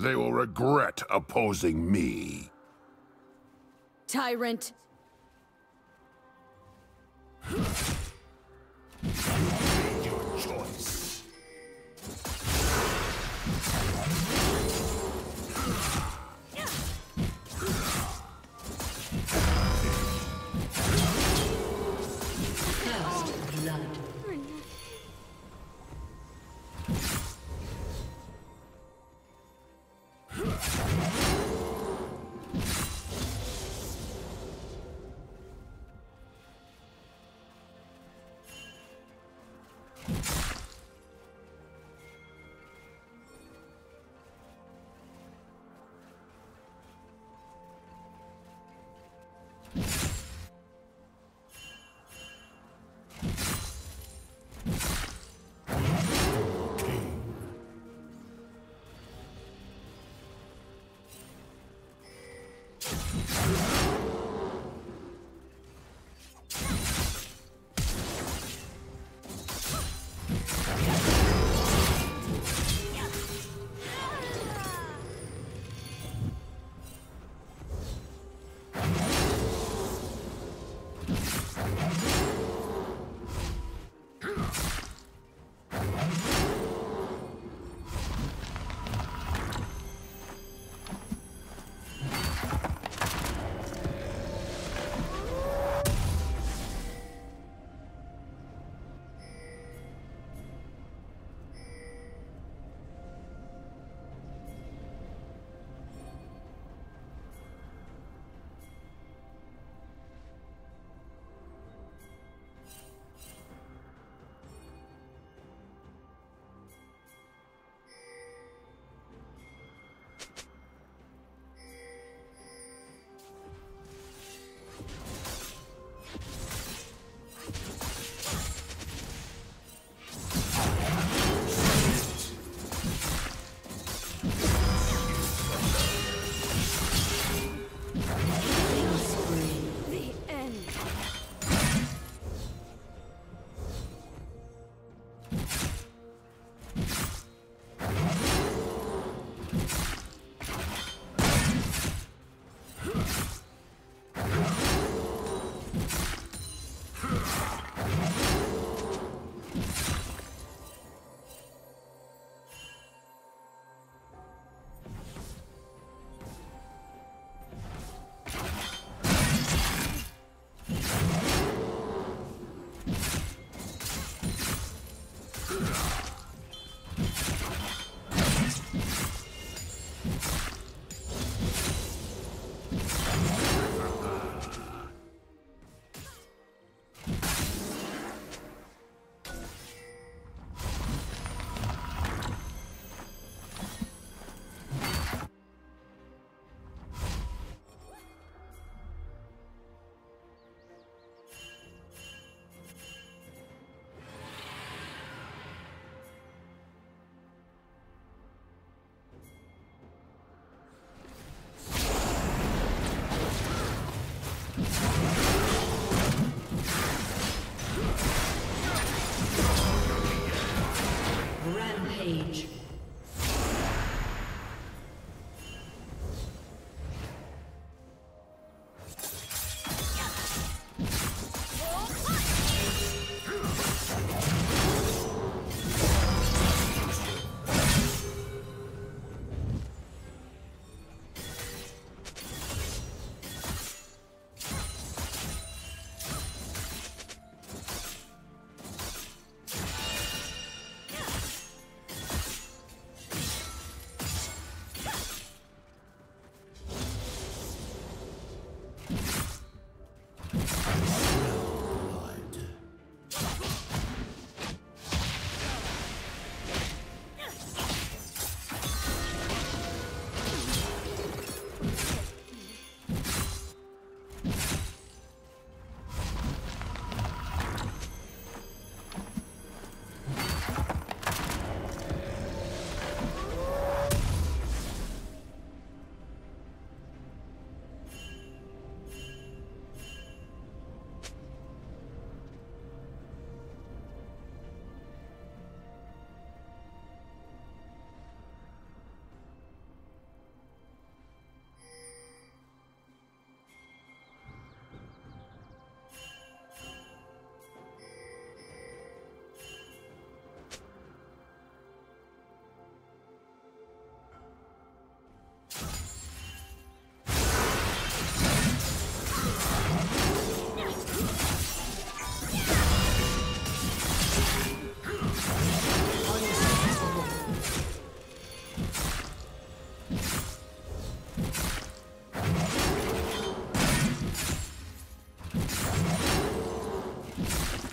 They will regret opposing me. Tyrant! The you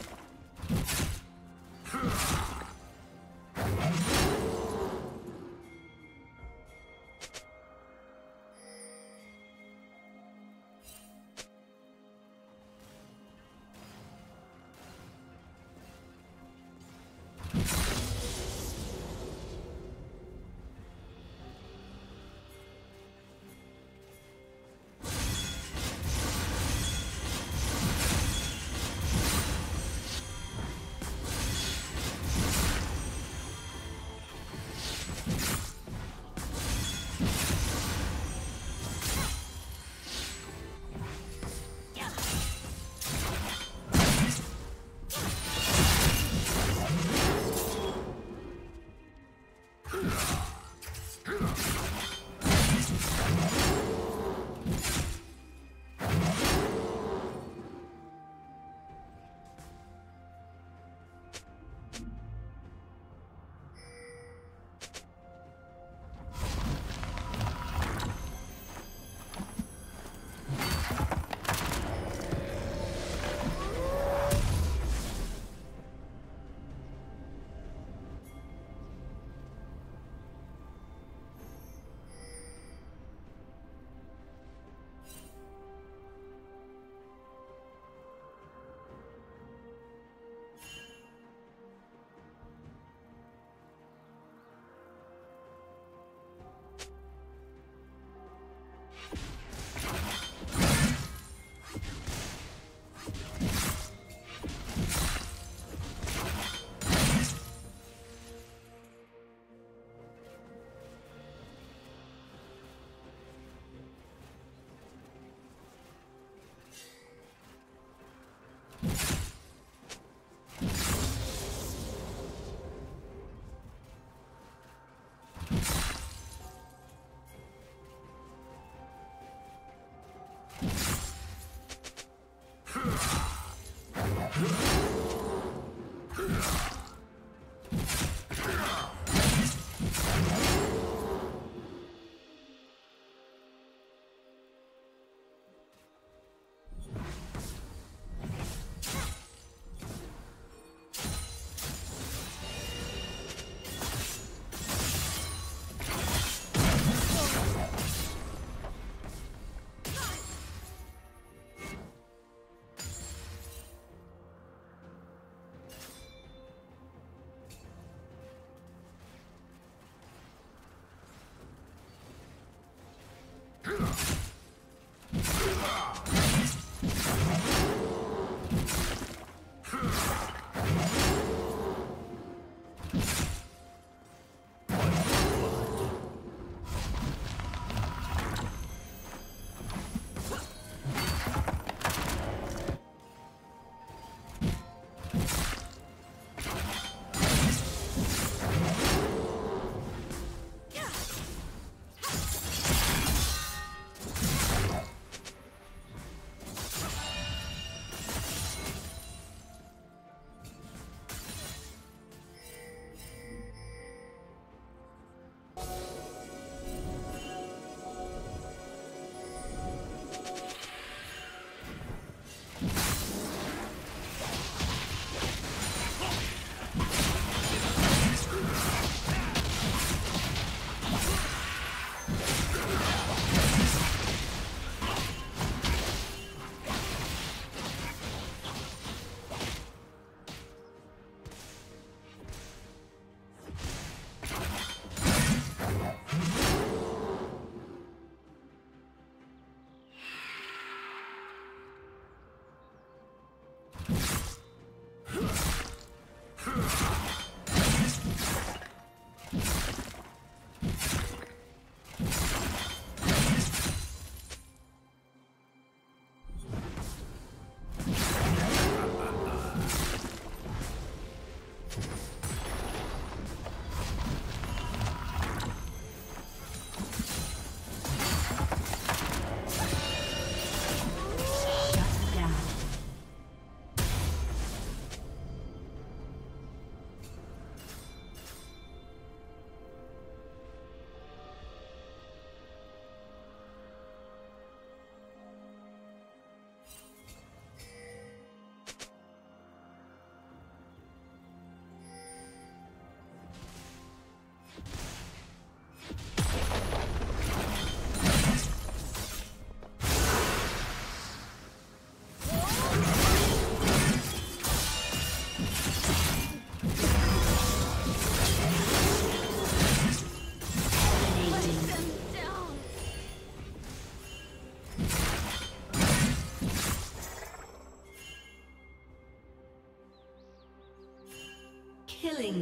Huh?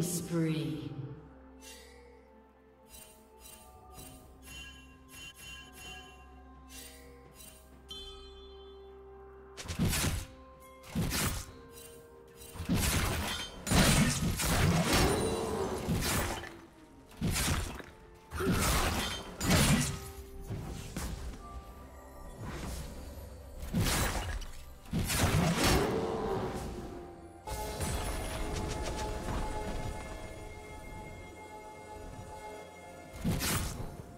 Spree.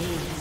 Team.